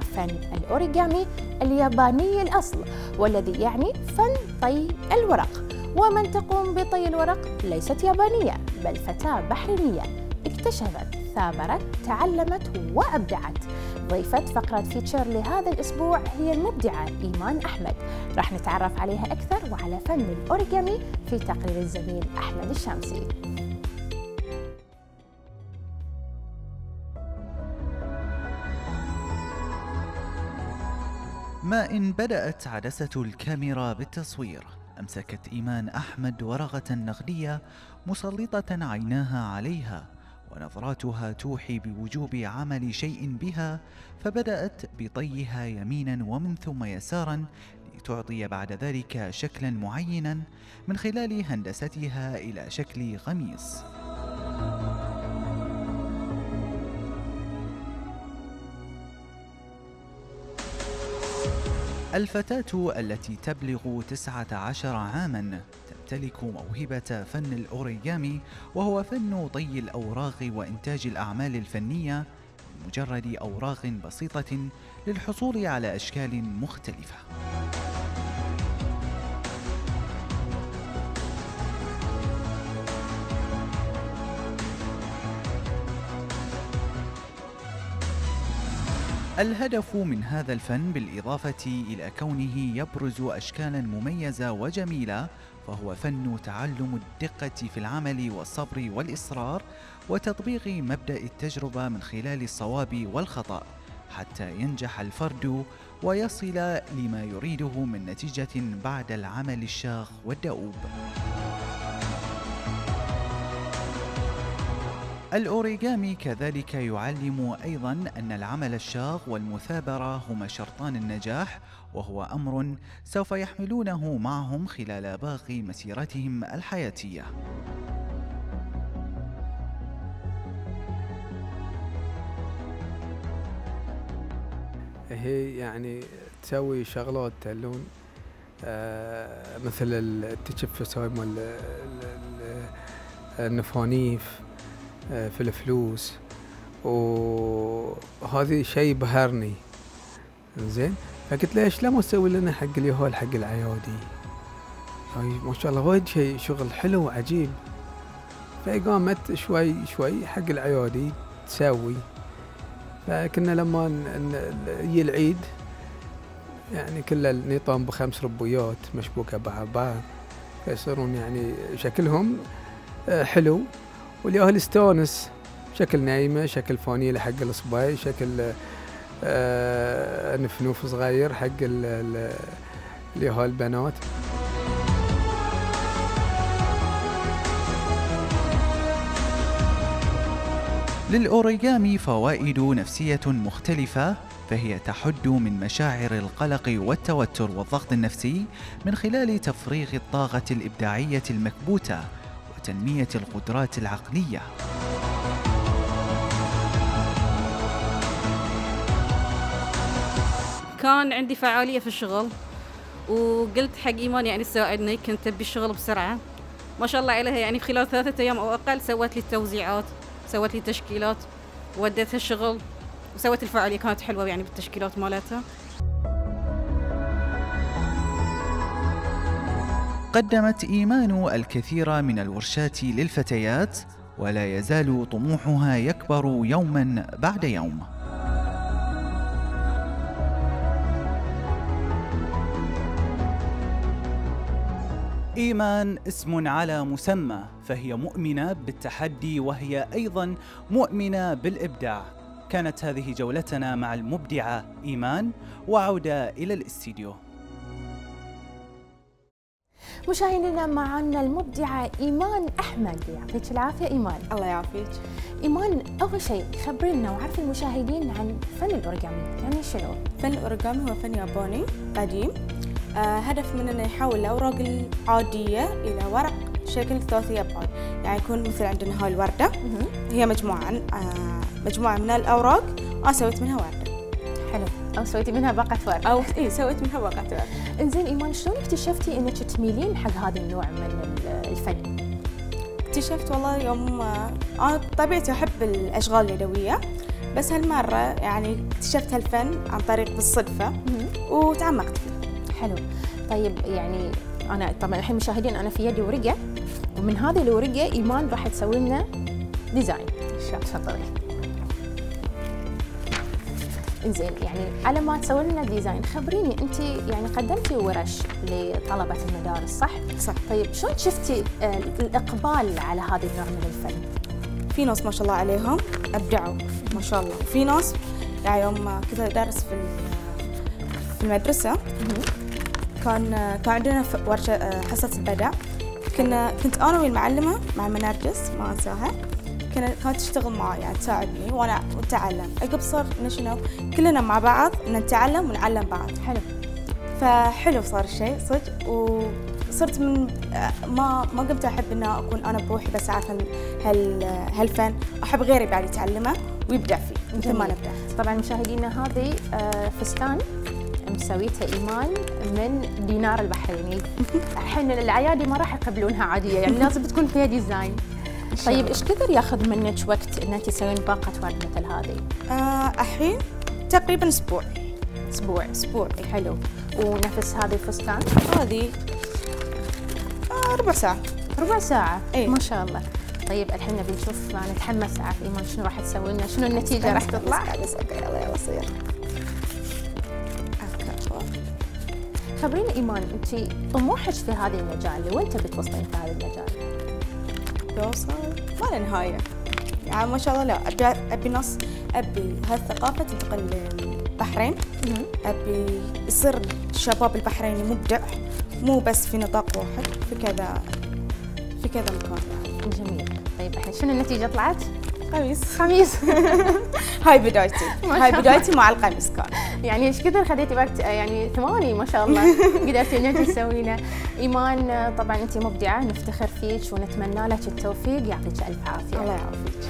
فن الأوريجامي الياباني الأصل والذي يعني فن طي الورق. ومن تقوم بطي الورق ليست يابانية بل فتاة بحرينية. اكتشفت ثابرت تعلمت وأبدعت. ضيفة فقرة feature لهذا الأسبوع هي المبدعة إيمان أحمد. راح نتعرف عليها أكثر وعلى فن الأوريجامي في تقرير الزميل أحمد الشامسي ما إن بدأت عدسة الكاميرا بالتصوير. أمسكت إيمان أحمد ورقة نقدية مسلطة عيناها عليها ونظراتها توحي بوجوب عمل شيء بها فبدأت بطيها يمينا ومن ثم يسارا لتعطي بعد ذلك شكلا معينا من خلال هندستها إلى شكل قميص. الفتاة التي تبلغ 19 عاما تمتلك موهبة فن الأوريجامي وهو فن طي الأوراق وإنتاج الأعمال الفنية مجرد أوراق بسيطة للحصول على أشكال مختلفة. الهدف من هذا الفن بالإضافة إلى كونه يبرز أشكالا مميزة وجميلة فهو فن تعلم الدقة في العمل والصبر والإصرار وتطبيق مبدأ التجربة من خلال الصواب والخطأ حتى ينجح الفرد ويصل لما يريده من نتيجة بعد العمل الشاق والدؤوب. الأوريغامي كذلك يعلم أيضا أن العمل الشاق والمثابرة هما شرطان النجاح وهو أمر سوف يحملونه معهم خلال باقي مسيرتهم الحياتية. هي يعني تسوي شغلات تلون آه مثل هاي مال النفانيف في الفلوس. وهذه شيء بهرني زين؟ فقلت ليش لا ما تسوي لنا حق اليهال حق العيادي؟ ما شاء الله وايد شيء شغل حلو وعجيب. فقامت شوي شوي حق العيادي تسوي. فكنا لما يجي العيد يعني كل النظام بخمس ربويات مشبوكة مع بعض فيصيرون يعني شكلهم حلو. والياهل يستانس شكل نايمة شكل فانيلة حق الصباي شكل آه نفنوف صغير حق الياهل البنات. للأوريغامي فوائد نفسية مختلفة فهي تحد من مشاعر القلق والتوتر والضغط النفسي من خلال تفريغ الطاقة الإبداعية المكبوتة. وتنمية القدرات العقلية. كان عندي فعالية في الشغل وقلت حق إيمان يعني تساعدني كنت تبي الشغل بسرعة ما شاء الله عليها يعني خلال ثلاثة أيام أو أقل سوت لي التوزيعات سوت لي تشكيلات وديتها الشغل وسوت الفعالية كانت حلوة يعني بالتشكيلات مالتها قدمت إيمان الكثير من الورشات للفتيات ولا يزال طموحها يكبر يوما بعد يوم. إيمان اسم على مسمى فهي مؤمنة بالتحدي وهي أيضا مؤمنة بالإبداع. كانت هذه جولتنا مع المبدعة إيمان وعودة إلى الاستديو. مشاهدينا معنا المبدعة إيمان أحمد. يعطيك العافية إيمان. الله يعافيك. إيمان أول شيء خبرينا وعرف المشاهدين عن فن الأوريجامي يعني شنو؟ فن الأوريجامي هو فن ياباني قديم. آه هدف من إنه يحول الأوراق العادية إلى ورق شكل ثلاثي ابعاد يعني يكون مثل عندنا هاي الوردة. هي مجموعة آه مجموعة من الأوراق أنا سويت منها حلو أو سويتي منها باقة ورد أو اي سويت منها باقة ورد إنزين إيمان شلون اكتشفتي إنك تميلين حق هذا النوع من الفن؟ اكتشفت والله يوم أنا بطبيعتي أحب الأشغال اليدوية بس هالمرة يعني اكتشفت هالفن عن طريق بالصدفة وتعمقت فيه. حلو. طيب يعني أنا طبعا الحين مشاهدين أنا في يدي ورقة ومن هذه الورقة إيمان راح تسوي لنا design تفضلي. إنزين يعني على ما تسوي لنا design خبريني أنت يعني قدمتي ورش لطلبة المدارس صح؟ صح. طيب شلون شفتي آه، الإقبال على هذا النوع من الفن؟ في ناس ما شاء الله عليهم أبدعوا ما شاء الله. في ناس يعني يوم كنت ادرس في في المدرسة كان كان عندنا ورشة آه، حصة البدع. كنا كنت أنا والمعلمة مع منرجس ما أنساها. كانت كانت تشتغل معي يعني تساعدني وأنا أتعلم. عقب صار شنو؟ كلنا مع بعض نتعلم ونعلم بعض. حلو. فحلو صار الشيء صدق وصرت من ما ما قمت أحب ان أكون أنا بروحي بس اعرف هال هال هالفن. أحب غيري بعد يتعلمه ويبدع فيه مثل ما. بدعت طبعا مشاهدينا هذه آه، فستان مسويته إيمان من دينار البحريني. الحين العيادي ما راح يقبلونها عادية يعني لازم تكون فيها ديزاين طيب إيش كثر ياخذ منك وقت ان انت تسوين باقه ورد مثل هذه؟ آه، الحين تقريبا أسبوع. أسبوع. أسبوع. حلو. ونفس هذه الفستان؟ هذه آه، ربع ساعة. ربع ساعة؟ إيه. ما شاء الله. طيب الحين نبي نشوف نتحمس اعرف ايمان شنو راح تسوي لنا شنو النتيجة؟ راح تطلع بس okay يلا يلا صير okay. خبريني إيمان انت طموحك في هذا المجال لوين تبي توصلين في هذا المجال؟ يوصل ما له نهايه يعني ما شاء الله لا ابي أبي نص أبي هالثقافة تنتقل للبحرين أبي يصير الشباب البحريني مبدع مو بس في نطاق واحد في كذا في كذا مكان. جميل. طيب الحين شنو النتيجة طلعت؟ قميص قميص هاي بدايتي هاي بدايتي مع القميص كان. يعني إيش كثر خذيتي وقت؟ آه، يعني ثماني ما شاء الله. قدرتي انك تسوينه إيمان آه، طبعا انت مبدعة. نفتخر فيك ونتمنى لك التوفيق. يعطيك ألف عافية. الله يعافيك.